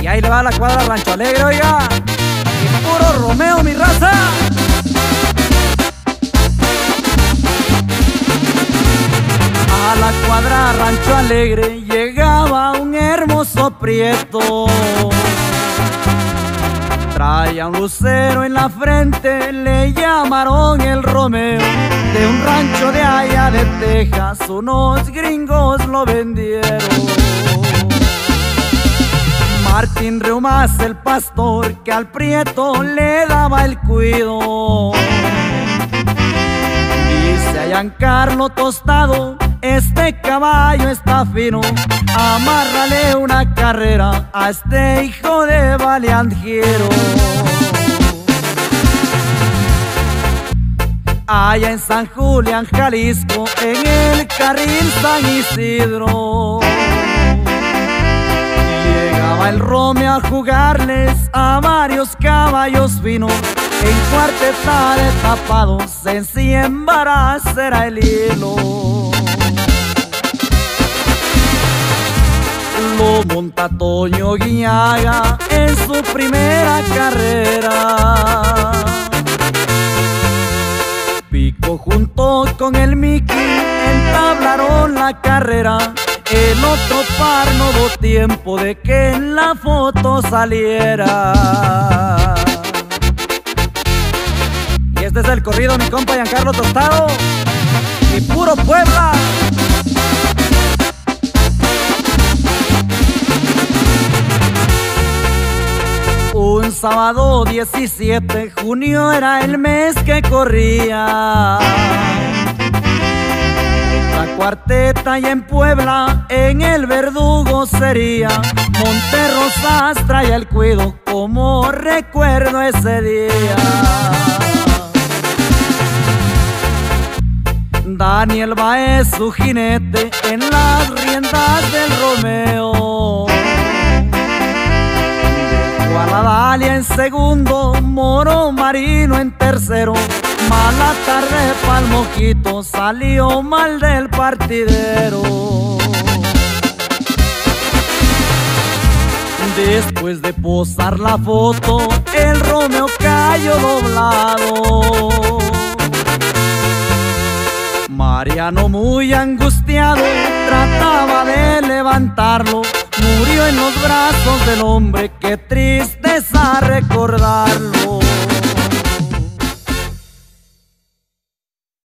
Y ahí le va la cuadra Rancho Alegre, oiga. Y puro Romeo, mi raza. A la cuadra Rancho Alegre llegaba un hermoso prieto. Traía un lucero en la frente, le llamaron el Romeo. De un rancho de allá de Texas, unos gringos lo vendieron. Martín Reumas, el pastor, que al prieto le daba el cuido. Dice a Carlos Tostado, este caballo está fino, amárrale una carrera a este hijo de Valiangiero. Allá en San Julián, Jalisco, en el carril San Isidro. Llegaba el Romeo a jugarles a varios caballos finos. En cuarteta de tapados, en cien varas era el hilo. Monta Toño Guiñaga en su primera carrera. Pico junto con el Mickey entablaron la carrera. El otro par no hubo tiempo de que la foto saliera. Y este es el corrido, mi compa Giancarlo Tostado. Y puro Puebla. Un sábado 17 de junio era el mes que corría. La cuarteta y en Puebla, en el verdugo sería. Monterrosas trae el cuido como recuerdo ese día. Daniel Baez, su jinete, en las riendas del Romeo. En segundo, Moro Marino en tercero. Mala tarde pa'l mojito, salió mal del partidero. Después de posar la foto, el Romeo cayó doblado. Mariano muy angustiado trataba de levantarlo. Murió en los brazos del hombre, qué tristeza recordarlo.